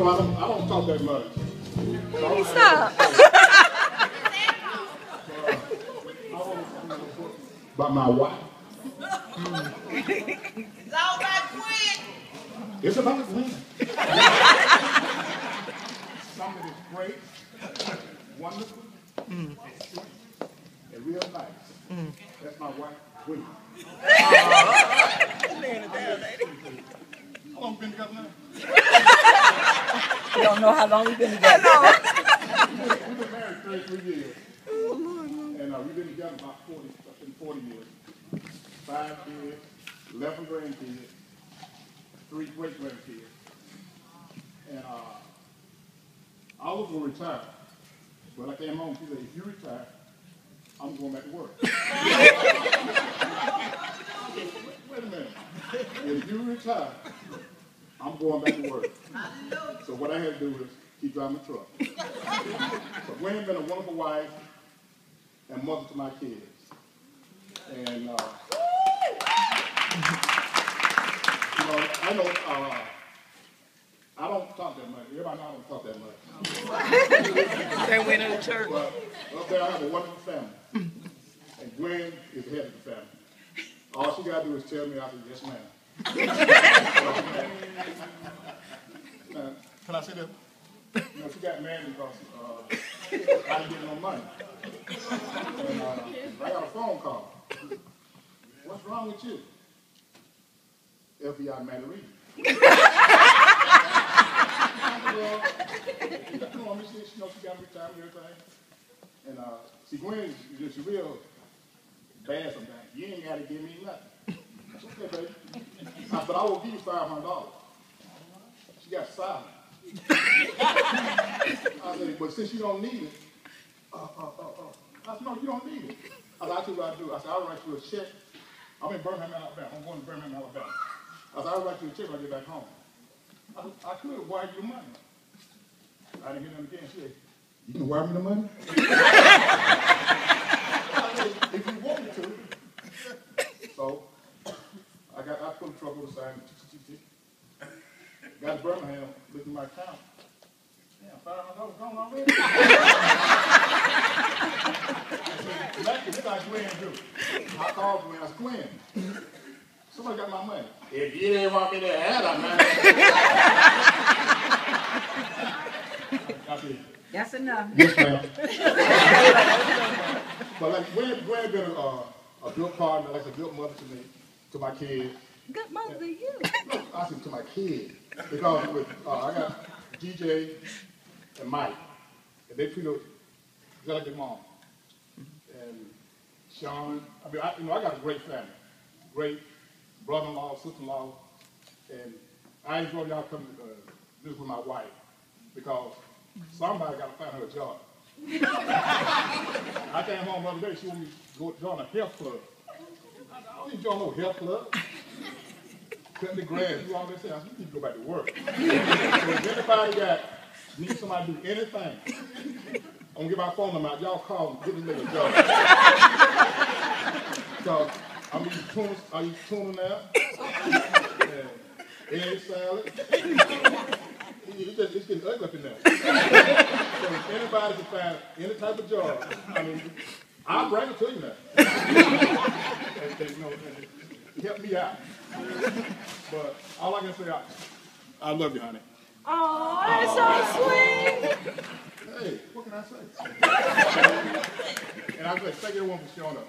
Know, I don't, I don't talk that much. Stop. But my wife. It's about Gwen. Something that's great, wonderful, and real nice. That's my wife, Gwen. How long been together now? You don't know how long we've been together. We've been married 33 years. And uh, we've been together about 40, uh, been 40 years. Five kids, 11 grandkids, three great grandkids. And uh, I was going to retire. But I came home, she said, if you retire, I'm going back to work. Wait a minute. If you retire, I'm going back to work. So what I had to do is keep driving the truck. So Gwen's been a wonderful wife and mother to my kids. And, uh, you know, I know, uh, I don't talk that much. Everybody know I don't talk that much. They went in the church. But up there, I have a wonderful family. And Gwen is the head of the family. All she got to do is tell me, I say, yes, ma'am. Now, can I say that? You know, she got married because uh, I didn't get no money. And uh, I got a phone call. What's wrong with you? FBI Reed. well, you know, she, she, know, she got retired and everything. And uh, see, Gwen, she's she real bad sometimes. You ain't got to give me nothing. Okay, baby. I, but I will give you $500. She got silent. I said, but since you don't need it, uh, uh, uh, uh. I said, no, you don't need it. I said, I you what I do. I said, I'll write you a check. I'm in Birmingham, Alabama. I'm going to Birmingham, Alabama. I said, I'll write you a check when I get back home. I, said, I could wire you the money. I didn't hear them again. She said, you can wire me the money? I said, if you want me to. So, I got, I put the truck on the side. Got to Birmingham, looked at my account. Damn, five hundred dollars gone already. Lucky, this I Gwen do. I called Gwen. I said, Gwen, somebody got my money. If you didn't want me to have it, man. I said, That's enough. Yes, ma'am. but like Gwen, Gwen been a, uh, a good partner, like a good mother to me, to my kids. Good mother to you. I said to my kids because with, uh, I got DJ and Mike, and they treat her just like their mom. And Sean, I mean, I, you know, I got a great family, great brother-in-law, sister-in-law, and I enjoy y'all coming to uh, live with my wife because somebody got to find her a job. I came home the other day, she wanted me to go join a health club. I don't need to join no health club cutting the grass, do all this. I said, you need to go back to work. so if anybody got needs somebody to do anything, I'm gonna get my phone number out. Y'all call and get this nigga job. so I'm eating tuna, I eat tuna now. And egg salad. It's, just, it's getting ugly up in there. so if anybody can find any type of job, I mean, I'll bring it to you now. and, and, you know, help me out. But all I can say, I, I love you, honey. Oh, that's so sweet. Hey, what can I say? and I say, thank everyone for showing up.